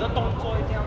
你的动作一定要